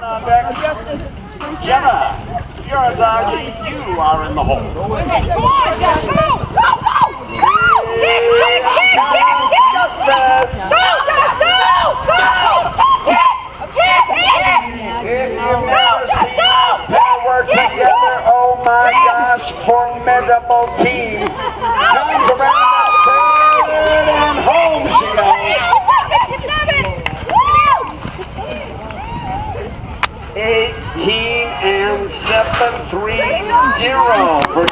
Justice. Jenna, Yurazaji, you are in the hole. Come on, go, go, go, go! Kick, kick, kick, kick, kick! Justice. Go, go, go! Kick, kick, kick! If you've Go, never just seen go! this pair work Kick, together, oh my gosh, formidable team. 18 and 730 for John.